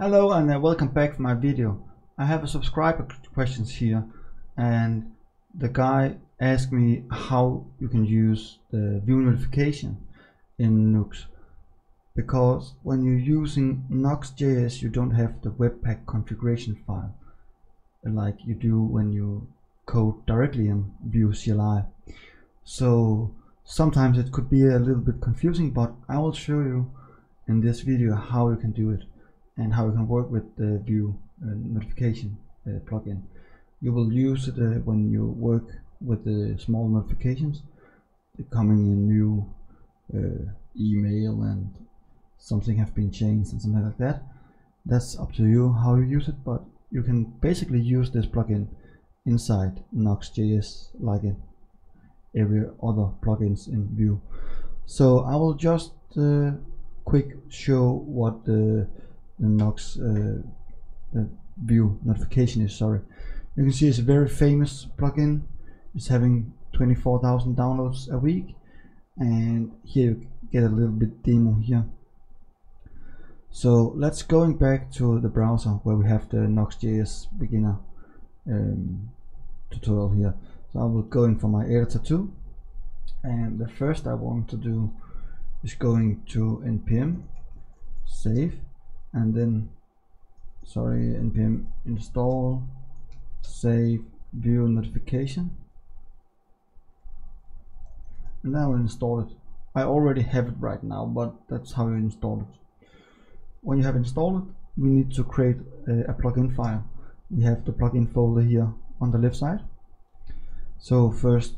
Hello and uh, welcome back to my video. I have a subscriber questions here and the guy asked me how you can use the Vue notification in Nuxt because when you're using Nuxt.js you don't have the webpack configuration file like you do when you code directly in Vue CLI. So sometimes it could be a little bit confusing but I will show you in this video how you can do it and how you can work with the Vue uh, notification uh, plugin. You will use it uh, when you work with the small notifications coming in new email and something have been changed and something like that. That's up to you how you use it, but you can basically use this plugin inside Nuxt.js like in every other plugins in Vue. So I will just uh, quick show what the the Nuxt uh, the Vue notification is. Sorry, you can see it's a very famous plugin. It's having 24,000 downloads a week, and here you get a little bit demo here. So let's going back to the browser where we have the Nuxt.js beginner um, tutorial here. So I will go in for my editor too, and the first I want to do is going to npm save and then sorry npm install save Vue notification. And now install it. I already have it right now but that's how you install it. When you have installed it we need to create a, a plugin file. We have the plugin folder here on the left side. So first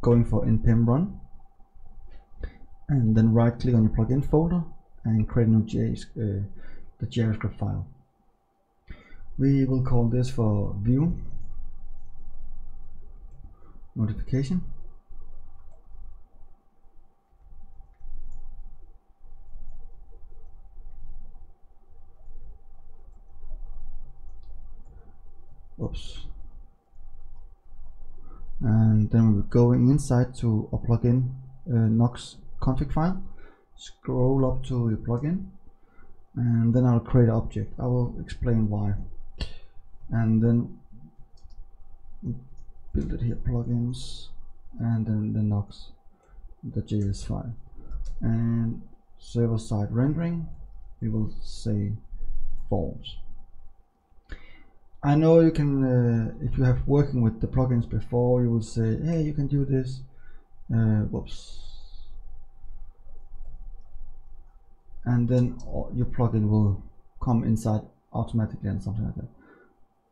going for npm run. And then right click on your plugin folder and create a new JS, uh, the JavaScript file. We will call this for Vue notification. Oops. And then we're going inside to a plugin uh, Nuxt config file scroll up to your plugin and then I'll create an object. I will explain why. And then build it here plugins and then the Nuxt the JS file. And server side rendering we will say false I know you can uh, if you have working with the plugins before you will say hey you can do this. Uh, whoops and then your plugin will come inside automatically and something like that.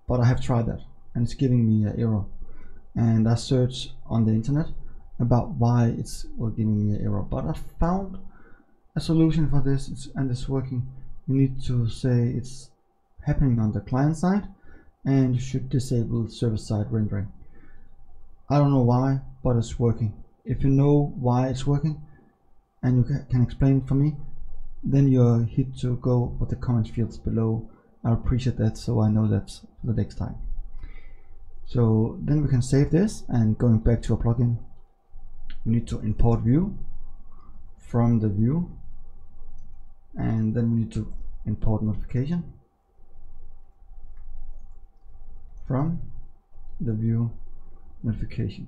But I have tried that and it's giving me an error. And I searched on the internet about why it's giving me an error. But I found a solution for this and it's working. You need to say it's happening on the client side and you should disable server-side rendering. I don't know why but it's working. If you know why it's working and you can explain for me then you're hit to go for the comment fields below I appreciate that so I know that for the next time. So then we can save this and going back to our plugin we need to import Vue from the Vue and then we need to import notification from the Vue notification.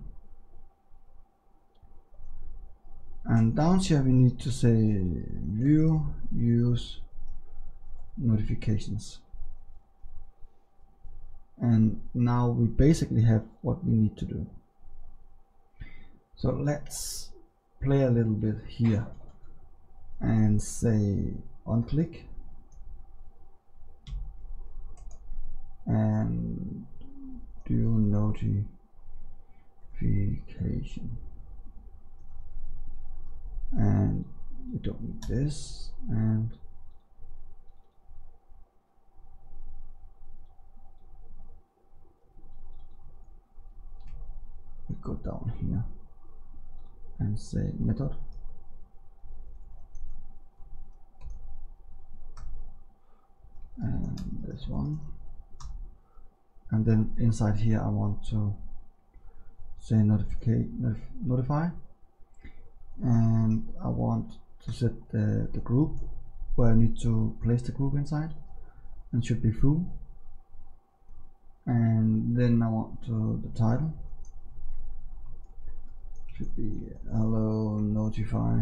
And down here we need to say Vue use notifications. And now we basically have what we need to do. So let's play a little bit here and say on click. And do notification and we don't need this and we go down here and say method. And this one. And then inside here I want to say notify. And I want to set the, the group where I need to place the group inside and should be full. And then I want to the title. Should be hello notify.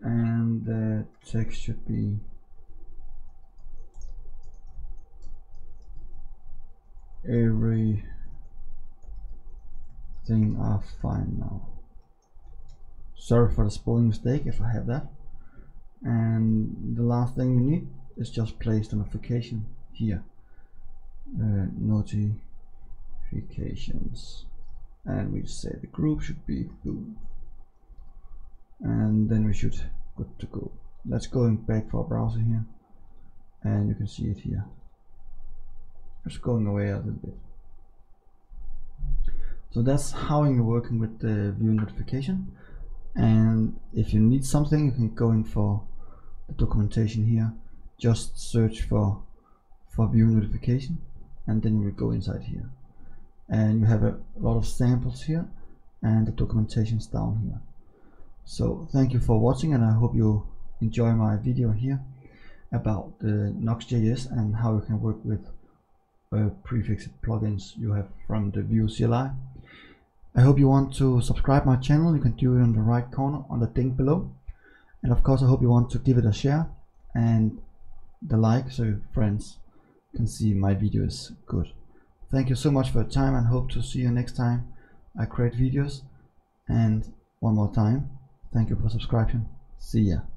And the text should be every thing are fine now sorry for the spelling mistake if I have that. And the last thing you need is just place the notification here. Uh, notifications. And we say the group should be boom and then we should good to go. Let's going back for our browser here. And you can see it here. It's going away a little bit. So that's how you're working with the Vue notification and if you need something you can go in for the documentation here. Just search for for Vue notification and then you will go inside here. And you have a lot of samples here and the documentation is down here. So thank you for watching and I hope you enjoy my video here about the Nuxt.js and how you can work with uh, prefixed plugins you have from the Vue CLI. I hope you want to subscribe my channel, you can do it in the right corner on the link below. And of course I hope you want to give it a share and the like so your friends can see my videos good. Thank you so much for your time and hope to see you next time I create videos. And one more time, thank you for subscribing. See ya.